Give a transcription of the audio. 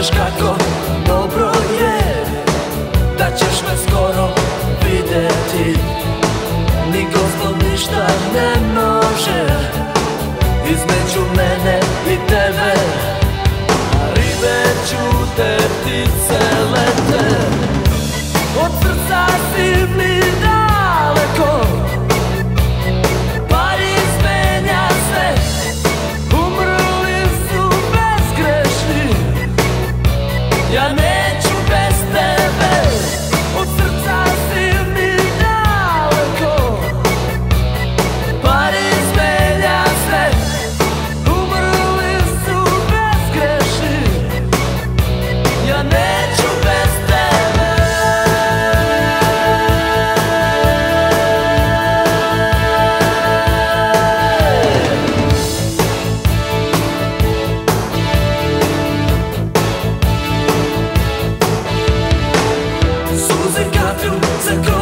kažeš kako dobro je Da ćeš me skoro vidjeti. Ni gospod ništa ne može Između mene i tebe. A ribe čute, ptice lete. Od srca si mi 야, to go.